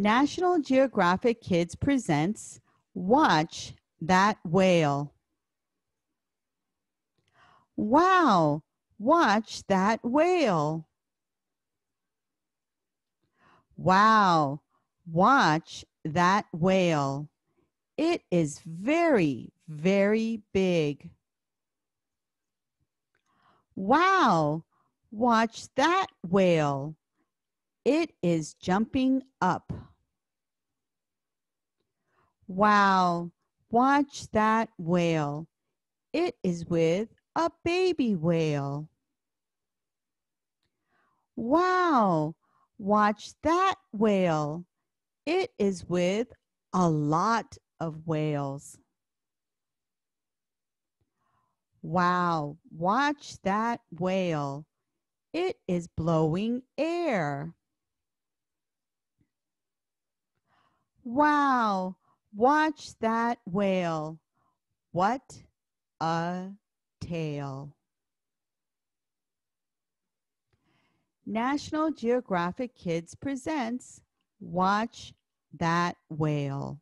National Geographic Kids presents Watch That Whale. Wow, watch that whale. Wow, watch that whale. It is very, very big. Wow, watch that whale. It is jumping up. Wow, watch that whale. It is with a baby whale. Wow, watch that whale. It is with a lot of whales. Wow, watch that whale. It is blowing air. Wow, watch that whale. What a tail. National Geographic Kids presents Watch That Whale.